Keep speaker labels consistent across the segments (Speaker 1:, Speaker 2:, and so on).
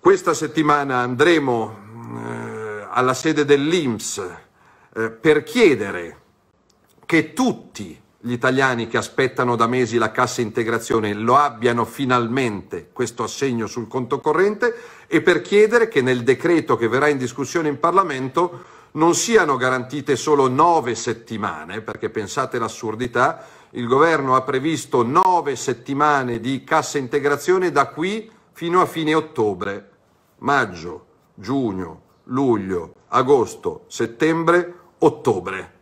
Speaker 1: Questa settimana andremo eh, alla sede dell'Inps eh, per chiedere che tutti gli italiani che aspettano da mesi la cassa integrazione lo abbiano finalmente questo assegno sul conto corrente e per chiedere che nel decreto che verrà in discussione in Parlamento non siano garantite solo nove settimane, perché pensate l'assurdità, il governo ha previsto nove settimane di cassa integrazione da qui fino a fine ottobre maggio, giugno, luglio, agosto, settembre, ottobre.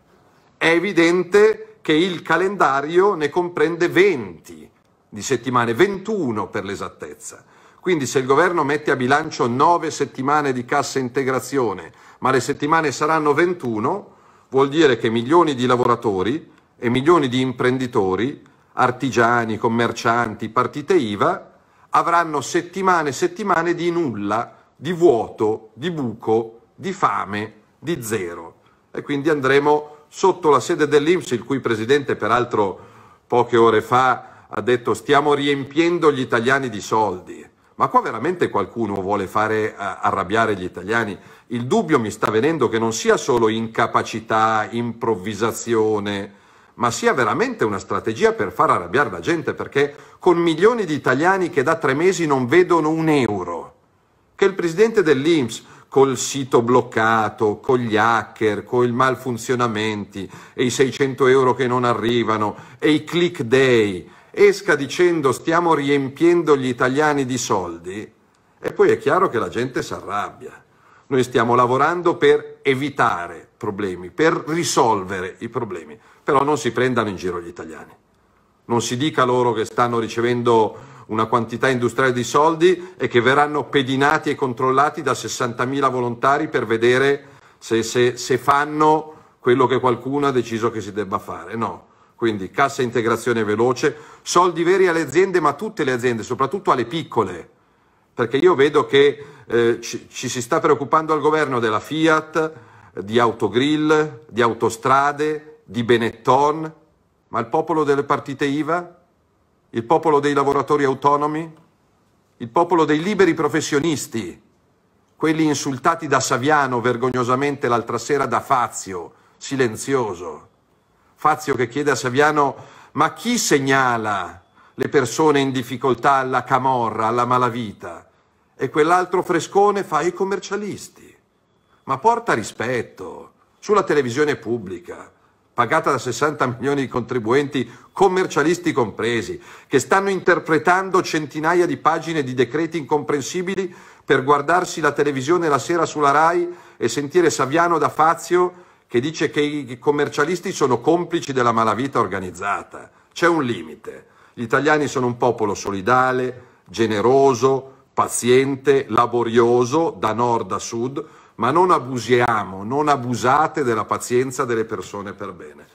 Speaker 1: È evidente che il calendario ne comprende 20 di settimane, 21 per l'esattezza. Quindi se il governo mette a bilancio 9 settimane di cassa integrazione, ma le settimane saranno 21, vuol dire che milioni di lavoratori e milioni di imprenditori, artigiani, commercianti, partite IVA, avranno settimane e settimane di nulla, di vuoto, di buco, di fame, di zero. E quindi andremo sotto la sede dell'Inps, il cui presidente peraltro poche ore fa ha detto stiamo riempiendo gli italiani di soldi. Ma qua veramente qualcuno vuole fare uh, arrabbiare gli italiani? Il dubbio mi sta venendo che non sia solo incapacità, improvvisazione, ma sia veramente una strategia per far arrabbiare la gente, perché con milioni di italiani che da tre mesi non vedono un euro, che il presidente dell'Inps col sito bloccato, con gli hacker, con i malfunzionamenti e i 600 euro che non arrivano e i click day, esca dicendo stiamo riempiendo gli italiani di soldi, e poi è chiaro che la gente si arrabbia. Noi stiamo lavorando per evitare problemi, per risolvere i problemi, però non si prendano in giro gli italiani. Non si dica loro che stanno ricevendo una quantità industriale di soldi e che verranno pedinati e controllati da 60.000 volontari per vedere se, se, se fanno quello che qualcuno ha deciso che si debba fare. No. Quindi cassa integrazione veloce, soldi veri alle aziende, ma tutte le aziende, soprattutto alle piccole, perché io vedo che eh, ci, ci, si sta preoccupando al governo della Fiat, di Autogrill, di Autostrade, di Benetton, ma il popolo delle partite IVA? Il popolo dei lavoratori autonomi? Il popolo dei liberi professionisti? Quelli insultati da Saviano vergognosamente l'altra sera da Fazio, silenzioso. Fazio che chiede a Saviano, ma chi segnala le persone in difficoltà alla camorra, alla malavita? E quell'altro frescone fa i commercialisti. Ma porta rispetto sulla televisione pubblica pagata da 60 milioni di contribuenti, commercialisti compresi, che stanno interpretando centinaia di pagine di decreti incomprensibili per guardarsi la televisione la sera sulla RAI e sentire Saviano da Fazio che dice che i commercialisti sono complici della malavita organizzata. C'è un limite. Gli italiani sono un popolo solidale, generoso, paziente, laborioso, da nord a sud, ma non abusiamo, non abusate della pazienza delle persone per bene.